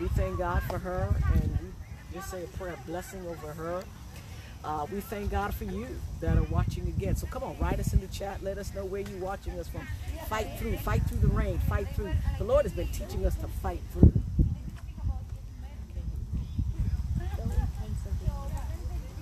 we thank God for her and we just say a prayer blessing over her. Uh, we thank God for you that are watching again. So come on, write us in the chat. Let us know where you're watching us from. Fight through, fight through the rain, fight through. The Lord has been teaching us to fight through.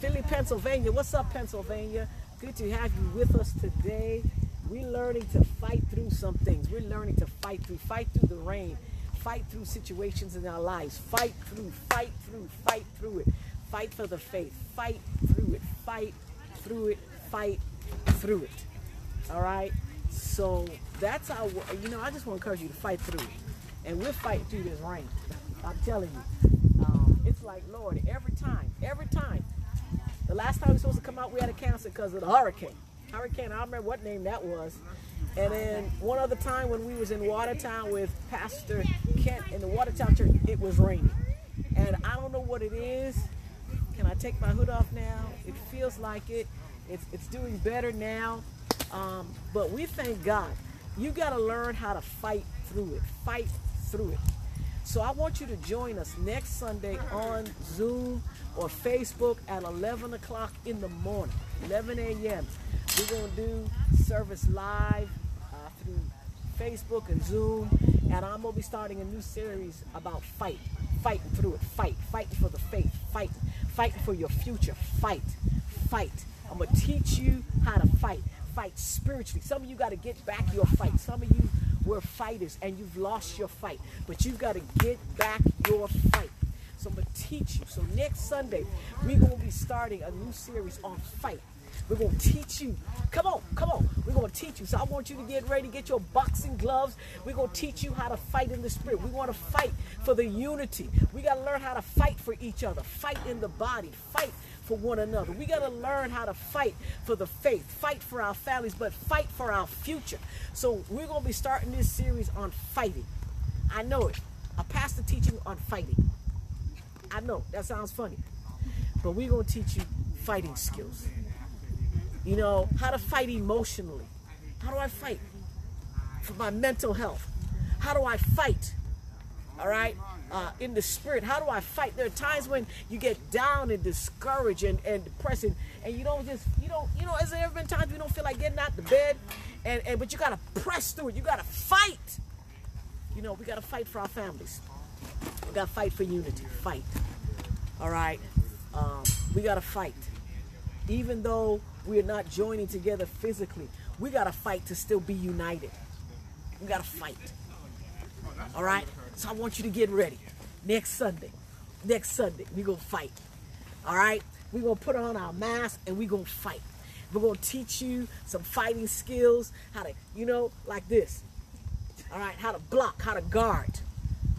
Philly, Pennsylvania. What's up, Pennsylvania? Good to have you with us today. We're learning to fight through some things. We're learning to fight through, fight through the rain, fight through situations in our lives, fight through, fight through, fight through it, fight for the faith, fight through it, fight through it, fight through it. All right? So that's our, you know, I just want to encourage you to fight through it. And we're fighting through this rain. I'm telling you. Um, it's like, Lord, every time, every time. The last time we were supposed to come out, we had a cancel because of the hurricane. Hurricane, I don't remember what name that was. And then one other time when we was in Watertown with Pastor Kent in the Watertown church, it was raining. And I don't know what it is. Can I take my hood off now? It feels like it. It's, it's doing better now. Um, but we thank God. You got to learn how to fight through it. Fight through it. So I want you to join us next Sunday on Zoom or Facebook at 11 o'clock in the morning, 11 a.m. We're going to do service live Facebook and Zoom. And I'm to be starting a new series about fight. Fighting through it. Fight. Fighting for the faith. Fight. Fighting for your future. Fight. Fight. I'm to teach you how to fight. Fight spiritually. Some of you got to get back your fight. Some of you were fighters and you've lost your fight. But you've got to get back your fight. So I'm to teach you. So next Sunday, we're to be starting a new series on fight. We're going to teach you. Come on, come on. We're going to teach you. So I want you to get ready, get your boxing gloves. We're going to teach you how to fight in the spirit. We want to fight for the unity. We got to learn how to fight for each other, fight in the body, fight for one another. We got to learn how to fight for the faith, fight for our families, but fight for our future. So we're going to be starting this series on fighting. I know it. A pastor teaching on fighting. I know that sounds funny, but we're going to teach you fighting skills. You know, how to fight emotionally. How do I fight for my mental health? How do I fight? All right, uh, in the spirit. How do I fight? There are times when you get down and discouraged and, and depressed, and, and you don't just you don't you know. Has there ever been times you don't feel like getting out the bed, and, and but you gotta press through it. You gotta fight. You know, we gotta fight for our families. We gotta fight for unity. Fight. All right. Um, we gotta fight, even though we're not joining together physically. We gotta fight to still be united. We gotta fight. All right. So I want you to get ready. Next Sunday, next Sunday, we're going to fight. All right? We're going to put on our mask and we're going to fight. We're going to teach you some fighting skills, how to, you know, like this. All right? How to block, how to guard.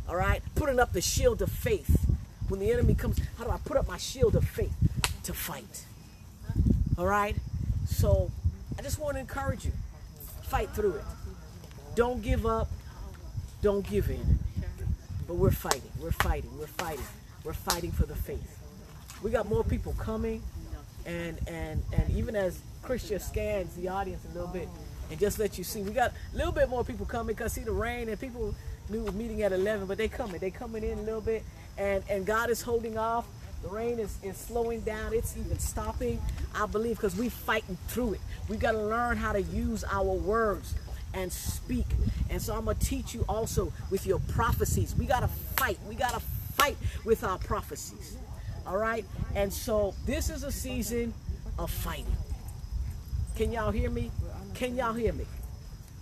All right? Putting up the shield of faith. When the enemy comes, how do I put up my shield of faith to fight? All right? So I just want to encourage you. Fight through it. Don't give up. Don't give in. But we're fighting. We're fighting. We're fighting. We're fighting for the faith. We got more people coming, and and and even as Christian scans the audience a little bit, and just let you see, we got a little bit more people coming because see the rain and people knew meeting at 11, but they coming. They coming in a little bit, and and God is holding off. The rain is, is slowing down. It's even stopping, I believe, because we're fighting through it. We got to learn how to use our words and speak. And so I'm going to teach you also with your prophecies. We got to fight. We got to fight with our prophecies. All right? And so this is a season of fighting. Can y'all hear me? Can y'all hear me?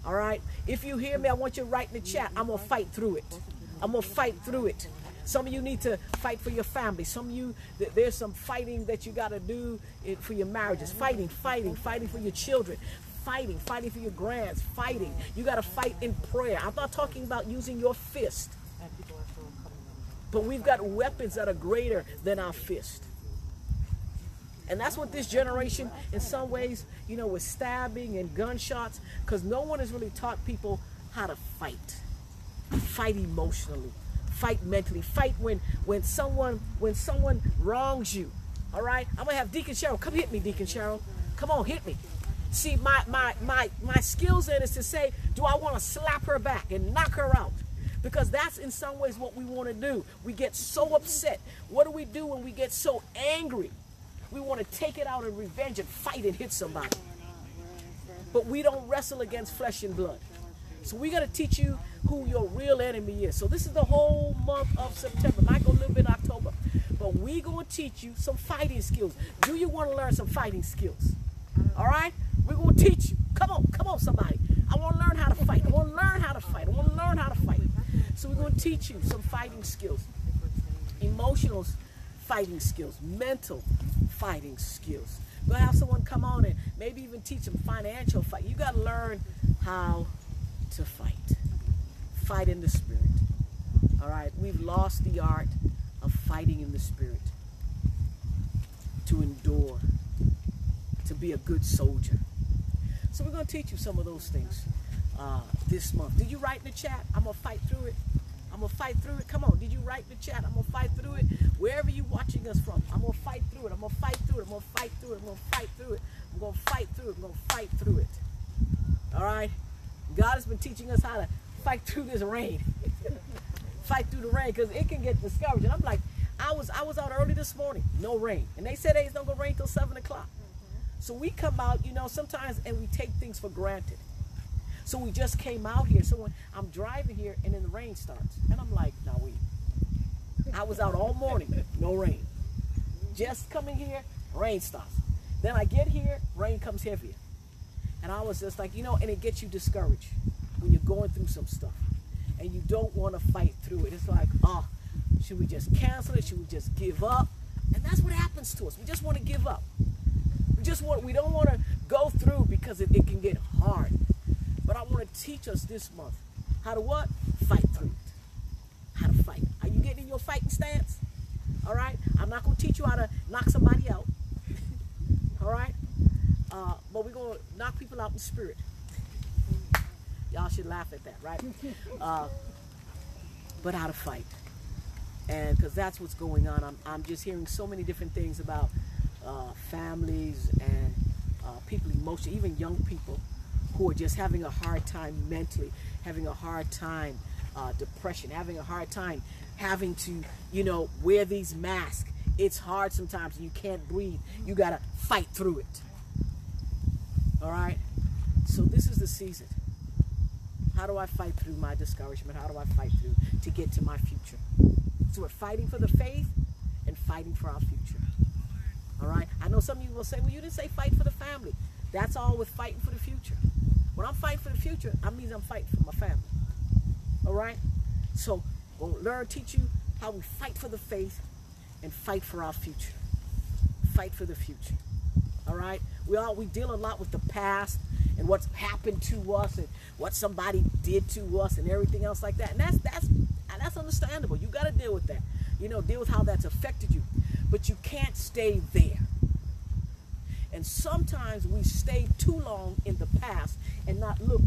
All right? If you hear me, I want you to write in the chat. I'm going to fight through it. I'm going to fight through it. Some of you need to fight for your family. Some of you, there's some fighting that you got to do for your marriages. Fighting, fighting, fighting for your children fighting, fighting for your grants, fighting. You got to fight in prayer. I'm not talking about using your fist. But we've got weapons that are greater than our fist. And that's what this generation, in some ways, you know, with stabbing and gunshots, because no one has really taught people how to fight. Fight emotionally, fight mentally, fight when when someone when someone wrongs you. All right, I'm gonna have Deacon Cheryl. Come hit me, Deacon Cheryl. Come on, hit me. See, my, my, my, my skills in is to say, do I want to slap her back and knock her out? Because that's in some ways what we want to do. We get so upset. What do we do when we get so angry? We want to take it out in revenge and fight and hit somebody. But we don't wrestle against flesh and blood. So we got to teach you who your real enemy is. So this is the whole month of September. Might go a little bit October. But we going to teach you some fighting skills. Do you want to learn some fighting skills? All right? We're going to teach you. Come on, come on, somebody. I want to learn how to fight. I want to learn how to fight. I want to learn how to fight. So we're going to teach you some fighting skills. Emotional fighting skills, mental fighting skills. To have someone come on and maybe even teach them financial fight. You got to learn how to fight. Fight in the spirit. All right? We've lost the art of fighting in the spirit. To endure. To be a good soldier. So we're going to teach you some of those things uh, this month. Did you write in the chat? I'm going to fight through it. I'm going to fight through it. Come on. Did you write in the chat? I'm going to fight through it. Wherever you're watching us from, I'm going to fight through it. I'm going to fight through it. I'm going to fight through it. I'm going to fight through it. I'm going to fight through it. I'm going to fight through it. All right? God has been teaching us how to fight through this rain. fight through the rain because it can get discouraging. I'm like, I was I was out early this morning, no rain. And they said hey, it's not gonna rain till seven o'clock. Mm-hmm. So we come out, you know, sometimes and we take things for granted. So we just came out here. So when I'm driving here and then the rain starts. And I'm like, no, we I was out all morning, no rain. Just coming here, rain stops. Then I get here, rain comes heavier. And I was just like, you know, and it gets you discouraged when you're going through some stuff and you don't want to fight through it. It's like, oh, should we just cancel it? Should we just give up? And that's what happens to us. We just want to give up. We just want, we don't want to go through because it, it can get hard. But I want to teach us this month how to what? Fight through it. How to fight. Are you getting in your fighting stance? All right? I'm not going to teach you how to knock somebody out. All right? Uh, but we're going to knock people out in spirit. Y'all should laugh at that, right? Uh, but how to fight. And because that's what's going on. I'm, I'm just hearing so many different things about uh, families and uh, people emotionally, even young people who are just having a hard time mentally, having a hard time uh, depression, having a hard time having to, you know, wear these masks. It's hard sometimes you can't breathe. You got to fight through it. All right? So this is the season. How do I fight through my discouragement? How do I fight through to get to my future? So we're fighting for the faith and fighting for our future. All right? I know some of you will say, well, you didn't say fight for the family. That's all with fighting for the future. When I'm fighting for the future, I mean I'm fighting for my family. All right? So we'll learn, teach you how we fight for the faith and fight for our future. Fight for the future. All right? We all we deal a lot with the past and what's happened to us and what somebody did to us and everything else like that. And that's that's that's understandable. You got to deal with that. You know, deal with how that's affected you. But you can't stay there. And sometimes we stay too long in the past and not look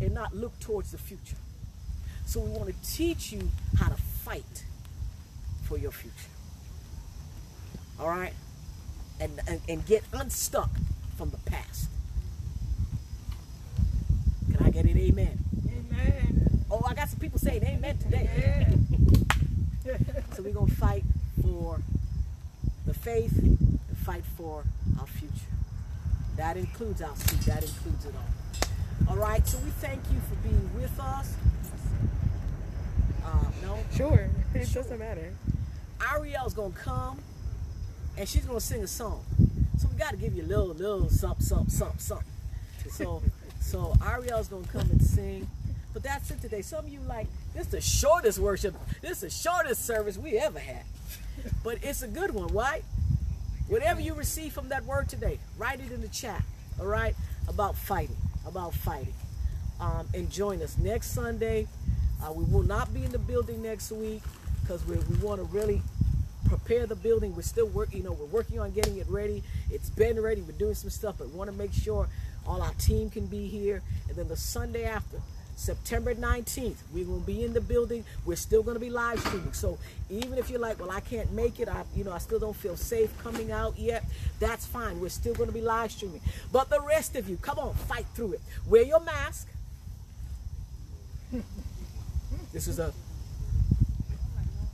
and not look towards the future. So we want to teach you how to fight for your future. All right? And, and, and get unstuck from the past. I get an amen? Amen. Oh, I got some people saying amen today. so we're going to fight for the faith and fight for our future. That includes our seat. That includes it all. All right, so we thank you for being with us. Uh, no? Sure. It Sure. doesn't matter. Ariel's gonna come and she's gonna sing a song. So we gotta give you a little, little something, something, something, something. So, so Ariel's gonna come and sing. But that's it today. Some of you like this is the shortest worship. This is the shortest service we ever had. But it's a good one, right? Whatever you receive from that word today, write it in the chat. All right, about fighting, about fighting. Um, and join us next Sunday. Uh, we will not be in the building next week because we, we want to really prepare the building. We're still working, you know, we're working on getting it ready. It's been ready. We're doing some stuff, but want to make sure all our team can be here. And then the Sunday after, September 19th, we will be in the building. We're still going to be live streaming. So even if you're like, well, I can't make it, I, you know, I still don't feel safe coming out yet, that's fine. We're still going to be live streaming. But the rest of you, come on, fight through it. Wear your mask. This is a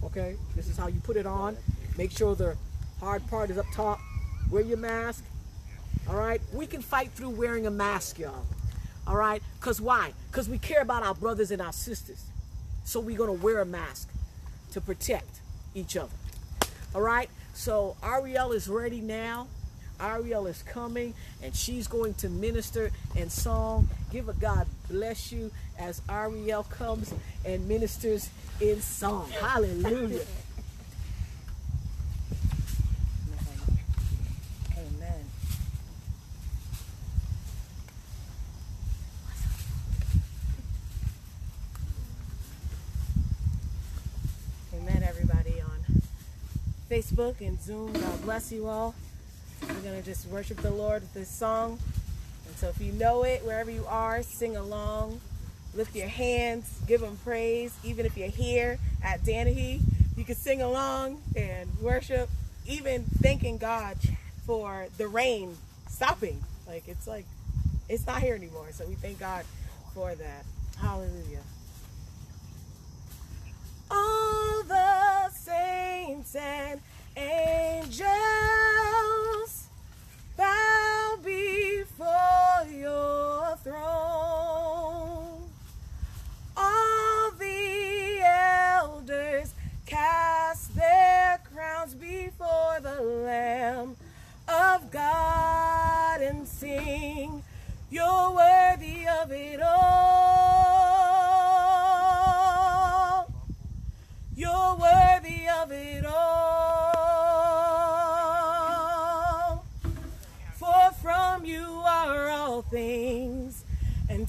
okay. This is how you put it on. Make sure the hard part is up top. Wear your mask. All right. We can fight through wearing a mask, y'all. All right. Cause why? Cause we care about our brothers and our sisters. So we're gonna wear a mask to protect each other. All right. So Ariel is ready now. Ariel is coming and she's going to minister in song. Give a God bless you as Ariel comes and ministers in song. Hallelujah. Amen. Amen, everybody on Facebook and Zoom. God bless you all. We're going to just worship the Lord with this song. And so if you know it, wherever you are, sing along. Lift your hands, give him praise. Even if you're here at Danehy, you can sing along and worship, even thanking God for the rain stopping. Like it's like it's not here anymore. So we thank God for that. Hallelujah. All the saints and angels bow before your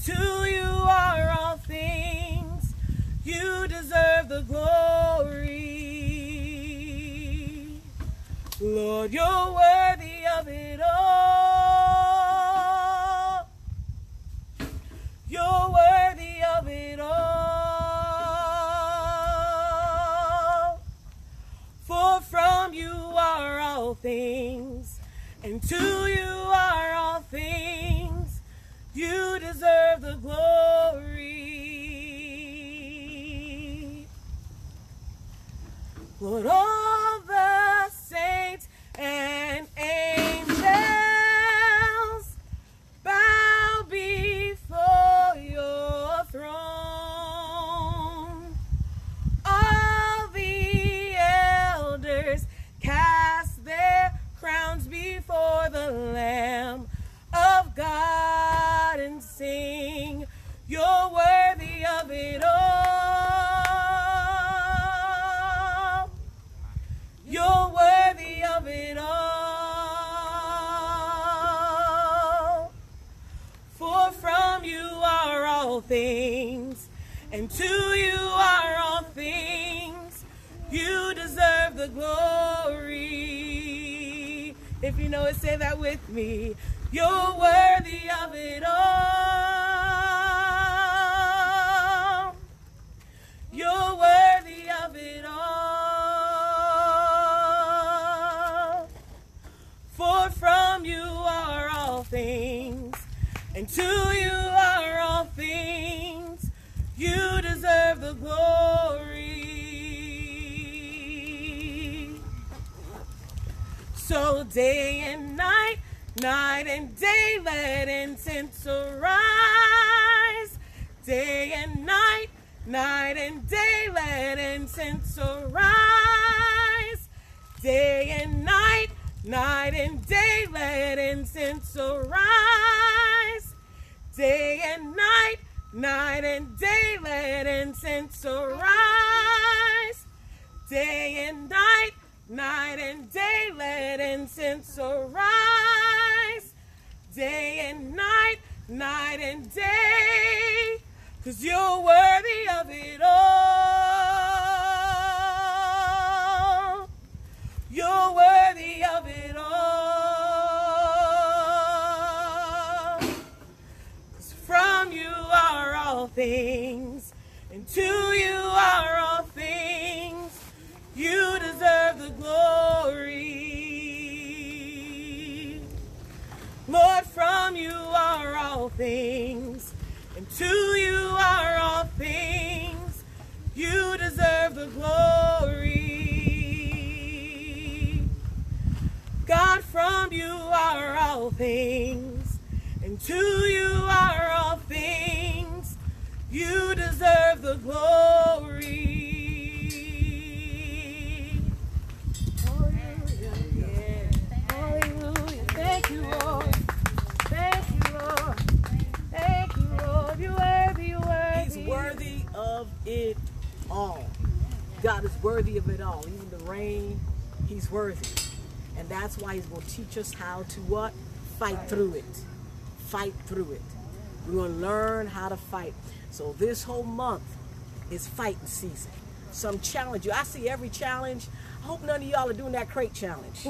to you are all things. You deserve the glory. Lord, you're worthy of it all. You're worthy of it all. For from you are all things, and to you. You deserve the glory. Lord, things, and to you are all things. You deserve the glory. If you know it, say that with me. You're worthy of it all. You're worthy of it all. For from you are all things, and to you things. You deserve the glory. So day and night, night and day, let incense arise. Day and night, night and day, let incense arise. Day and night, night and day, let incense arise. Day and night, night and day, let incense arise. Day and night, night and day, let incense arise. Day and night, night and day, cause you're worthy of it all. To you are all things. You deserve the glory. Lord, from you are all things, and to you are all things. You deserve the glory. God, from you are all things, and to you are. You deserve the glory. Hallelujah. Yeah. Hallelujah. Thank you, Lord. Thank you, Lord. Thank you, Lord. You're worthy, you're worthy. He's worthy of it all. God is worthy of it all. Even the rain, He's worthy. And that's why He's going to teach us how to what? Fight through it. Fight through it. We're going to learn how to fight. So this whole month is fighting season. Some challenge you. I see every challenge. I hope none of y'all are doing that crate challenge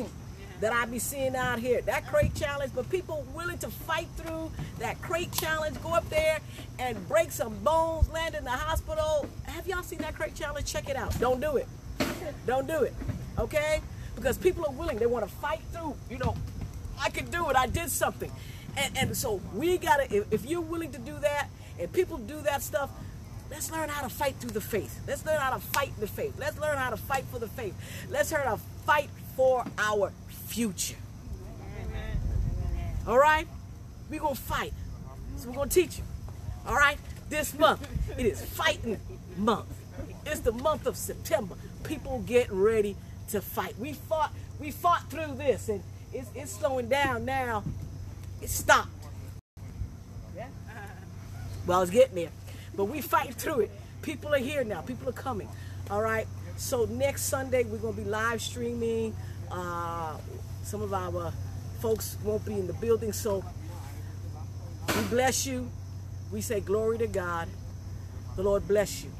that I be seeing out here. That crate challenge, but people willing to fight through that crate challenge, go up there and break some bones, land in the hospital. Have y'all seen that crate challenge? Check it out. Don't do it. Don't do it. Okay? Because people are willing. They want to fight through. You know, I could do it. I did something. And, and so we got to, if, if you're willing to do that and people do that stuff, let's learn how to fight through the faith. Let's learn how to fight the faith. Let's learn how to fight for the faith. Let's learn how to fight for our future. All right? We're going to fight. So we're going to teach you. All right? This month, it is fighting month. It's the month of September. People get ready to fight. We fought, we fought through this and it's, it's slowing down now. It stopped. Well, I was getting there. But we fight through it. People are here now. People are coming. All right. So next Sunday we're gonna be live streaming. Uh, some of our folks won't be in the building, so we bless you. We say glory to God. The Lord bless you.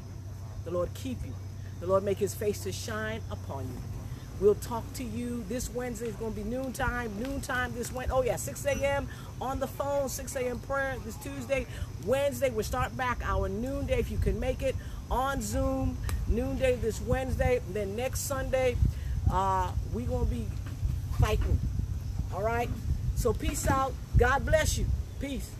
The Lord keep you. The Lord make his face to shine upon you. We'll talk to you this Wednesday. It's going to be noontime. Noontime this Wednesday. Oh, yeah, 6 a.m. on the phone, 6 a.m. prayer this Tuesday. Wednesday, we'll start back our noonday if you can make it on Zoom. Noonday this Wednesday. Then next Sunday, uh, we're going to be fighting. All right? So peace out. God bless you. Peace.